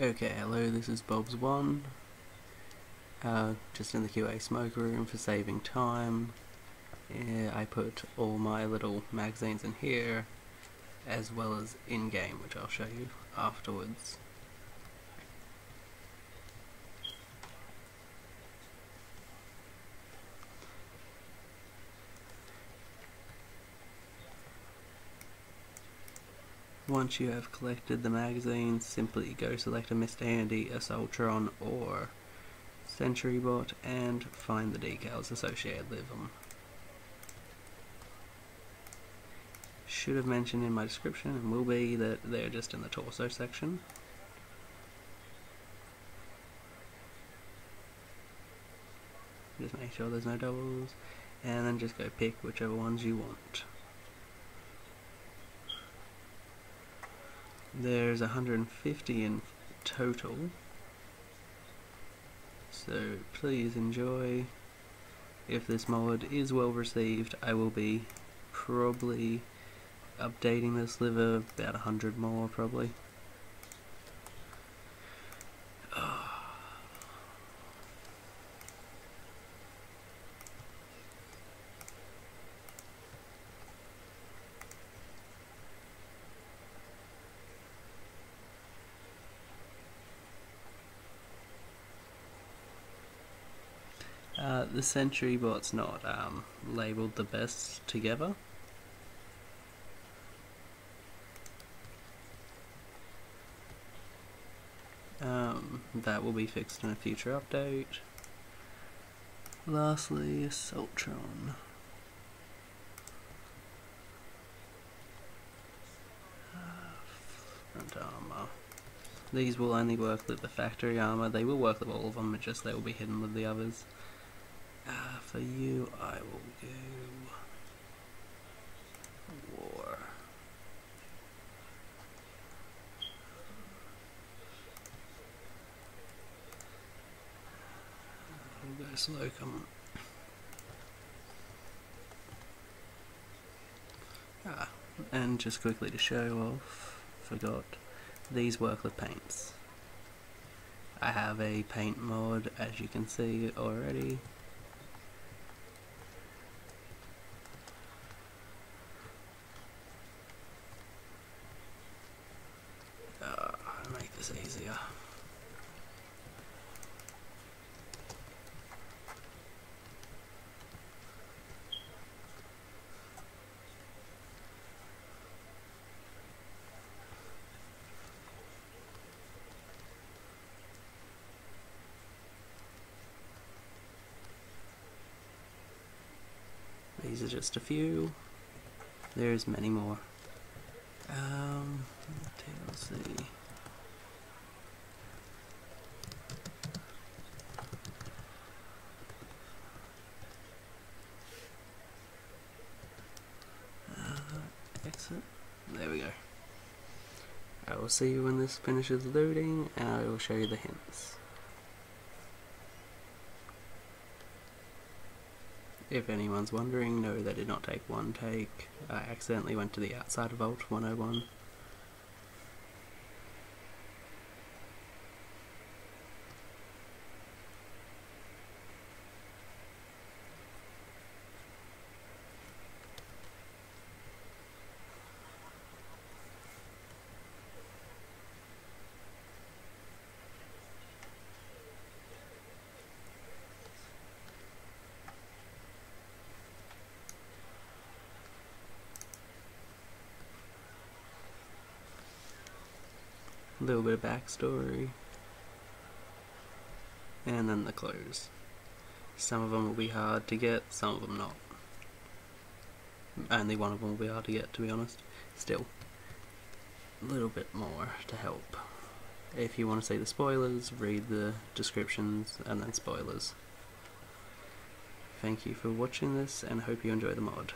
Okay, hello, this is bobbz1. Uh, just in the QA smoke room for saving time. Yeah, I put all my little magazines in here, as well as in-game, which I'll show you afterwards. Once you have collected the magazines, simply go select a Mr. Handy, a Assaultron, or SentryBot and find the decals associated with them. Should have mentioned in my description and will be that they're just in the torso section. Just make sure there's no doubles and then just go pick whichever ones you want. There's 150 in total. So please enjoy. If this mod is well received, I will be probably updating this liver about 100 more probably. Uh, the SentryBot's not um, labelled the best together. Um, that will be fixed in a future update. Lastly, Assaultron. front armor. These will only work with the factory armor. They will work with all of them, but just they will be hidden with the others. Uh, for you, I will go war. We'll go Slocum. Ah, and just quickly to show off, forgot, these work with paints. I have a paint mod, as you can see already. These are just a few. There's many more. Um, let's see. Exit. There we go. I will see you when this finishes loading and I will show you the hints. If anyone's wondering, no that did not take one take. I accidentally went to the outside of Vault 101 a little bit of backstory, and then the clothes. Some of them will be hard to get, some of them not. Only one of them will be hard to get, to be honest. Still, a little bit more to help. If you want to see the spoilers, read the descriptions and then spoilers. Thank you for watching this and hope you enjoy the mod.